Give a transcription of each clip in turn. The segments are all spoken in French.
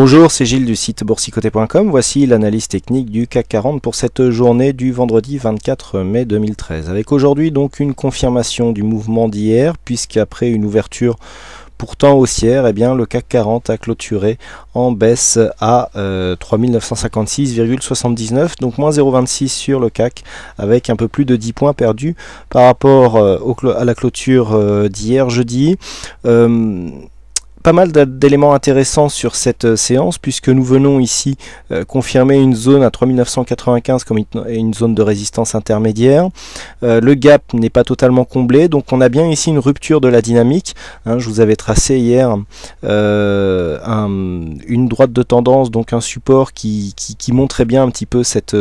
Bonjour, c'est Gilles du site boursicoté.com. Voici l'analyse technique du CAC 40 pour cette journée du vendredi 24 mai 2013. Avec aujourd'hui donc une confirmation du mouvement d'hier, puisqu'après une ouverture pourtant haussière, eh bien, le CAC 40 a clôturé en baisse à 3956,79, euh, donc moins 0,26 sur le CAC, avec un peu plus de 10 points perdus par rapport euh, à la clôture euh, d'hier jeudi pas mal d'éléments intéressants sur cette euh, séance puisque nous venons ici euh, confirmer une zone à 3995 comme une, zone de résistance intermédiaire. Euh, le gap n'est pas totalement comblé donc on a bien ici une rupture de la dynamique. Hein, je vous avais tracé hier une droite de tendance donc un support qui, montrait bien un petit peu cette,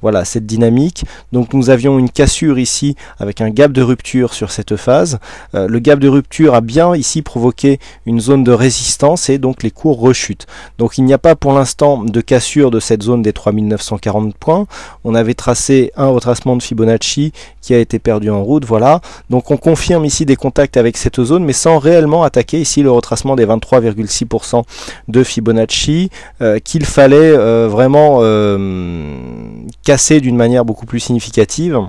voilà, cette dynamique. Donc nous avions une cassure ici avec un gap de rupture sur cette phase. le gap de rupture a bien ici provoqué une zone de résistance et donc les cours rechutent. Donc il n'y a pas pour l'instant de cassure de cette zone des 3940 points. On avait tracé un retracement de Fibonacci qui a été perdu en route, voilà. Donc on confirme ici des contacts avec cette zone mais sans réellement attaquer ici le retracement des 23,6% de Fibonacci euh, qu'il fallait euh, vraiment euh, casser d'une manière beaucoup plus significative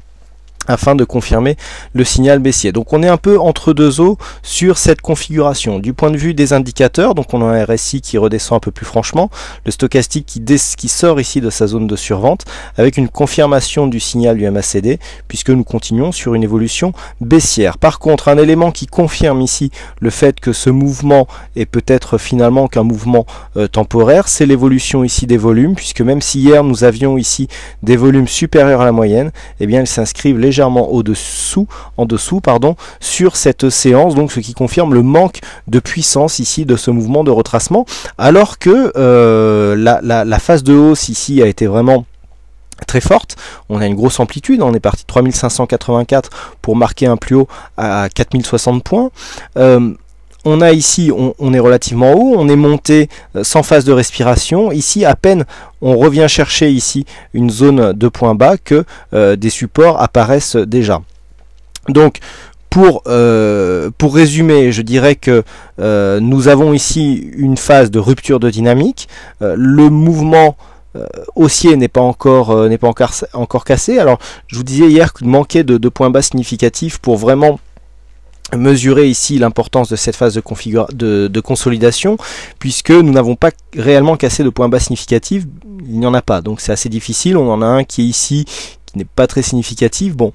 afin de confirmer le signal baissier. Donc on est un peu entre deux eaux sur cette configuration. Du point de vue des indicateurs, donc on a un RSI qui redescend un peu plus franchement, le stochastique qui, sort ici de sa zone de survente, avec une confirmation du signal du MACD, puisque nous continuons sur une évolution baissière. Par contre, un élément qui confirme ici le fait que ce mouvement est peut-être finalement qu'un mouvement euh, temporaire, c'est l'évolution ici des volumes, puisque même si hier nous avions ici des volumes supérieurs à la moyenne, eh bien ils s'inscrivent légèrement au-dessous, en dessous, pardon, sur cette séance, donc ce qui confirme le manque de puissance ici de ce mouvement de retracement, alors que euh, la, phase de hausse ici a été vraiment très forte. On a une grosse amplitude, on est parti de 3584 pour marquer un plus haut à 4060 points. Euh, on a ici, on, est relativement haut, on est monté euh, sans phase de respiration. Ici, à peine on revient chercher ici une zone de point bas que euh, des supports apparaissent déjà. Donc, pour, euh, résumer, je dirais que nous avons ici une phase de rupture de dynamique. le mouvement haussier n'est pas encore n'est pas encore, cassé. Alors, je vous disais hier qu'il manquait de points bas significatifs pour vraiment mesurer ici l'importance de cette phase de, de, consolidation puisque nous n'avons pas réellement cassé de points bas significatifs. Il n'y en a pas. Donc c'est assez difficile. On en a un qui est ici qui n'est pas très significatif. Bon.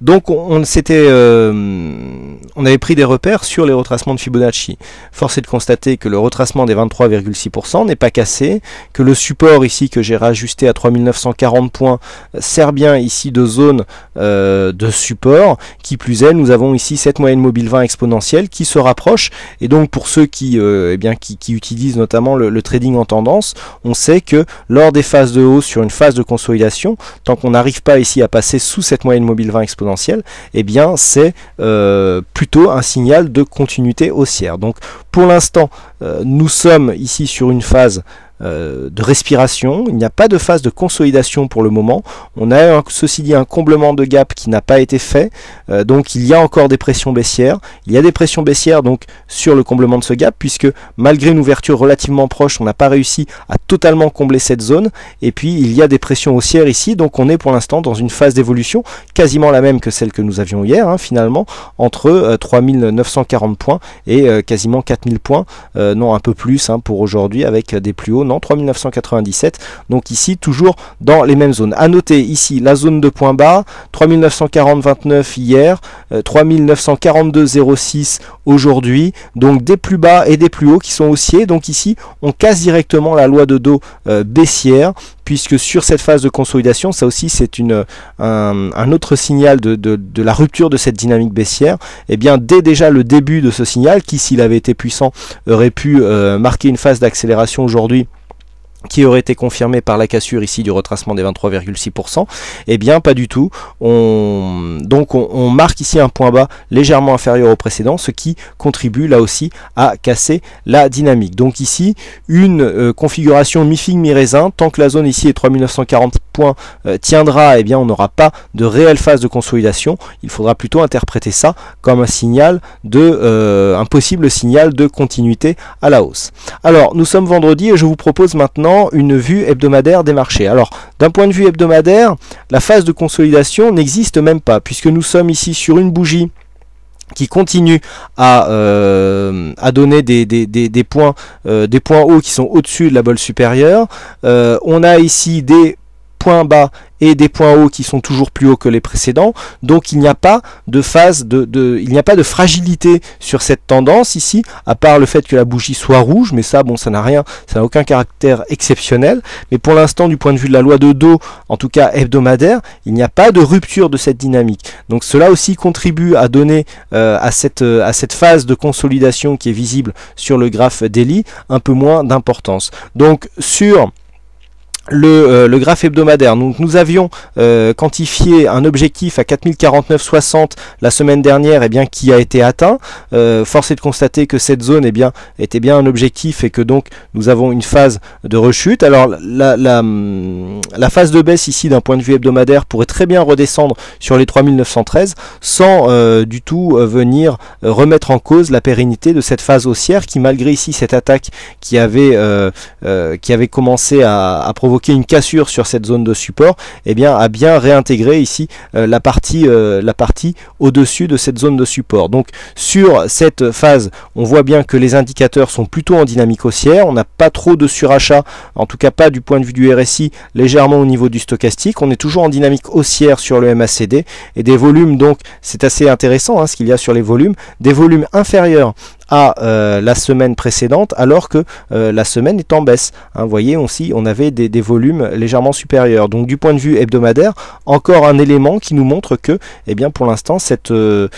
Donc on, s'était, euh, on avait pris des repères sur les retracements de Fibonacci. Force est de constater que le retracement des 23,6% n'est pas cassé, que le support ici que j'ai rajusté à 3940 points sert bien ici de zone euh, de support. Qui plus est, nous avons ici cette moyenne mobile 20 exponentielle qui se rapproche. Et donc pour ceux qui, euh, eh bien, qui, utilisent notamment le, trading en tendance, on sait que lors des phases de hausse sur une phase de consolidation, tant qu'on n'arrive pas ici à passer sous cette moyenne mobile 20 exponentielle, eh bien c'est euh, un signal de continuité haussière. Donc pour l'instant, euh, nous sommes ici sur une phase euh, de respiration. Il n'y a pas de phase de consolidation pour le moment. On a ceci dit un comblement de gap qui n'a pas été fait. Euh, donc il y a encore des pressions baissières. Il y a des pressions baissières donc sur le comblement de ce gap puisque malgré une ouverture relativement proche, on n'a pas réussi à totalement combler cette zone. Et puis il y a des pressions haussières ici. Donc on est pour l'instant dans une phase d'évolution quasiment la même que celle que nous avions hier hein, finalement entre 3940 euh, points et quasiment 4000 points. non un peu plus hein, pour aujourd'hui avec des plus hauts non 3997 donc ici toujours dans les mêmes zones. À noter ici la zone de point bas 3940,29 hier 3942,06 euh, aujourd'hui donc des plus bas et des plus hauts qui sont haussiers. Donc ici on casse directement la loi de dos euh, baissière puisque sur cette phase de consolidation, ça aussi c'est un, autre signal de, de, la rupture de cette dynamique baissière, et eh bien dès déjà le début de ce signal, qui s'il avait été puissant aurait pu euh, marquer une phase d'accélération aujourd'hui qui aurait été confirmé par la cassure ici du retracement des 23,6%, eh bien pas du tout. On, donc on, marque ici un point bas légèrement inférieur au précédent, ce qui contribue là aussi à casser la dynamique. Donc ici, une euh, configuration mi-figue mi-raisin, tant que la zone ici est 3940 point tiendra, eh bien on n'aura pas de réelle phase de consolidation. Il faudra plutôt interpréter ça comme un signal de un possible signal de continuité à la hausse. Alors nous sommes vendredi et je vous propose maintenant une vue hebdomadaire des marchés. Alors d'un point de vue hebdomadaire, la phase de consolidation n'existe même pas puisque nous sommes ici sur une bougie qui continue à, euh, donner des, points, euh, des points hauts qui sont au-dessus de la bolle supérieure. Euh, on a ici des points bas et des points hauts qui sont toujours plus hauts que les précédents. Donc il n'y a pas de phase de, il n'y a pas de fragilité sur cette tendance ici, à part le fait que la bougie soit rouge, mais ça bon ça n'a rien, ça n'a aucun caractère exceptionnel. Mais pour l'instant, du point de vue de la loi de dos, en tout cas hebdomadaire, il n'y a pas de rupture de cette dynamique. Donc cela aussi contribue à donner à, cette, euh, à cette phase de consolidation qui est visible sur le graphe daily un peu moins d'importance. Donc sur le, euh, le, graphe hebdomadaire. Donc nous avions euh, quantifié un objectif à 4049,60 la semaine dernière, et eh bien qui a été atteint. Euh, force est de constater que cette zone, eh bien, était bien un objectif et que donc nous avons une phase de rechute. Alors la, la, hum, la phase de baisse ici d'un point de vue hebdomadaire pourrait très bien redescendre sur les 3913 sans du tout venir remettre en cause la pérennité de cette phase haussière qui malgré ici cette attaque qui avait qui avait commencé à, à provoquer une cassure sur cette zone de support, et eh bien, a bien réintégré ici euh, la partie, euh, partie au-dessus de cette zone de support. Donc sur cette phase, on voit bien que les indicateurs sont plutôt en dynamique haussière. On n'a pas trop de surachat, en tout cas pas du point de vue du RSI, légèrement au niveau du stochastique. On est toujours en dynamique haussière sur le MACD et des volumes, donc c'est assez intéressant hein, ce qu'il y a sur les volumes, des volumes inférieurs à euh, la semaine précédente alors que euh, la semaine est en baisse. Hein, vous voyez aussi on avait des, volumes légèrement supérieurs. Donc du point de vue hebdomadaire, encore un élément qui nous montre que eh bien, pour l'instant cette, euh,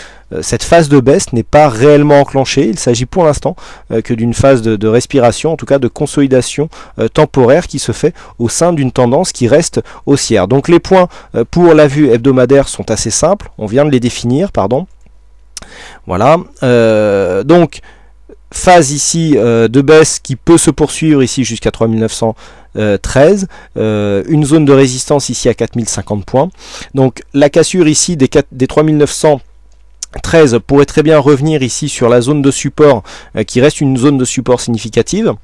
phase de baisse n'est pas réellement enclenchée. Il s'agit pour l'instant que d'une phase de, de, respiration, en tout cas de consolidation temporaire qui se fait au sein d'une tendance qui reste haussière. Donc les points pour la vue hebdomadaire sont assez simples, on vient de les définir, pardon. Voilà. Euh, donc, phase ici euh, de baisse qui peut se poursuivre ici jusqu'à 3913. Euh, une zone de résistance ici à 4050 points. Donc, la cassure ici des, 4, des 3913 pourrait très bien revenir ici sur la zone de support qui reste une zone de support significative.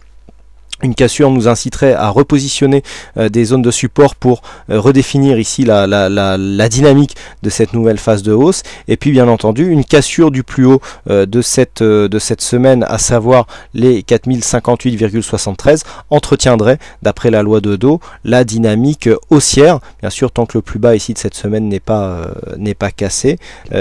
Une cassure nous inciterait à repositionner euh, des zones de support pour euh, redéfinir ici la, la, dynamique de cette nouvelle phase de hausse. Et puis bien entendu une cassure du plus haut euh, de, cette, de cette semaine, à savoir les 4058,73, entretiendrait, d'après la loi de dos, la dynamique haussière. Bien sûr, tant que le plus bas ici de cette semaine n'est pas, n'est pas cassé.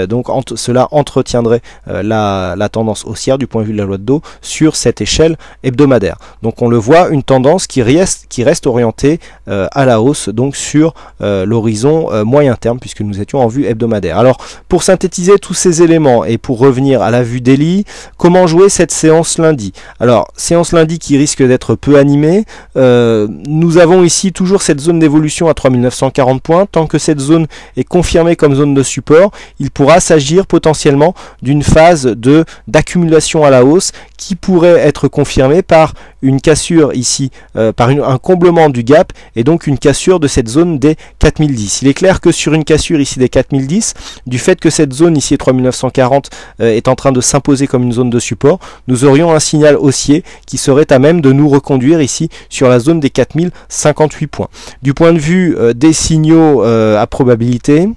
donc cela entretiendrait la, la tendance haussière du point de vue de la loi de dos sur cette échelle hebdomadaire. Donc on le voit une tendance qui reste, qui reste orientée euh, à la hausse, donc sur euh, l'horizon euh, moyen terme, puisque nous étions en vue hebdomadaire. Alors, pour synthétiser tous ces éléments et pour revenir à la vue daily, comment jouer cette séance lundi? Alors, séance lundi qui risque d'être peu animée. nous avons ici toujours cette zone d'évolution à 3940 points. Tant que cette zone est confirmée comme zone de support, il pourra s'agir potentiellement d'une phase de d'accumulation à la hausse qui pourrait être confirmée par une cassure ici, euh, par un comblement du gap et donc une cassure de cette zone des 4010. Il est clair que sur une cassure ici des 4010, du fait que cette zone ici 3940 euh, est en train de s'imposer comme une zone de support, nous aurions un signal haussier qui serait à même de nous reconduire ici sur la zone des 4058 points. Du point de vue euh, des signaux à probabilité,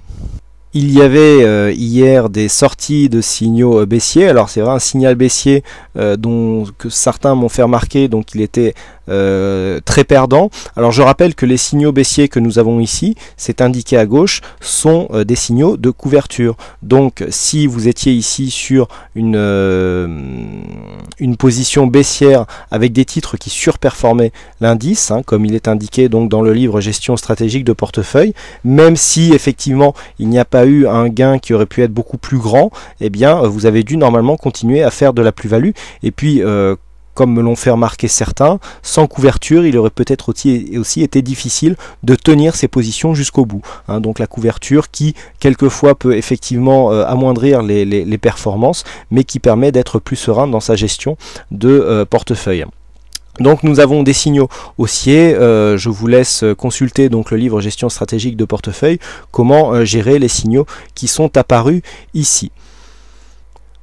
il y avait euh, hier des sorties de signaux euh, baissiers. Alors c'est vrai un signal baissier euh, dont que certains m'ont fait remarquer, donc il était euh, très perdant. Alors je rappelle que les signaux baissiers que nous avons ici, c'est indiqué à gauche, sont euh, des signaux de couverture. Donc si vous étiez ici sur une, euh, une position baissière avec des titres qui surperformaient l'indice, hein, comme il est indiqué donc dans le livre Gestion stratégique de portefeuille, même si effectivement il n'y a pas eu un gain qui aurait pu être beaucoup plus grand, eh bien vous avez dû normalement continuer à faire de la plus-value. Et puis comme me l'ont fait remarquer certains, sans couverture, il aurait peut-être aussi, été difficile de tenir ses positions jusqu'au bout. Hein. donc la couverture qui, quelquefois, peut effectivement euh, amoindrir les, performances, mais qui permet d'être plus serein dans sa gestion de euh, portefeuille. Donc nous avons des signaux haussiers. Euh, je vous laisse consulter donc le livre Gestion stratégique de portefeuille, comment gérer les signaux qui sont apparus ici.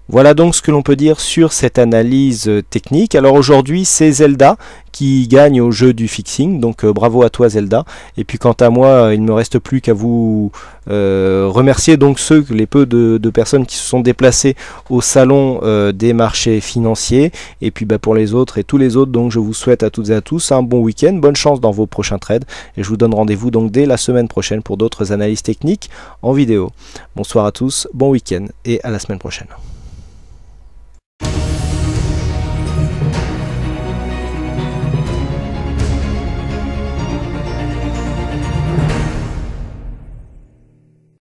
Voilà donc ce que l'on peut dire sur cette analyse euh, technique. Alors aujourd'hui, c'est Zelda qui gagne au jeu du fixing, donc bravo à toi Zelda. Et puis quant à moi, il ne me reste plus qu'à vous remercier donc ceux, les peu de, personnes qui se sont déplacées au salon des marchés financiers. Et puis bah, pour les autres et tous les autres, donc je vous souhaite à toutes et à tous un bon week-end, bonne chance dans vos prochains trades. Et je vous donne rendez-vous donc dès la semaine prochaine pour d'autres analyses techniques en vidéo. Bonsoir à tous, bon week-end et à la semaine prochaine.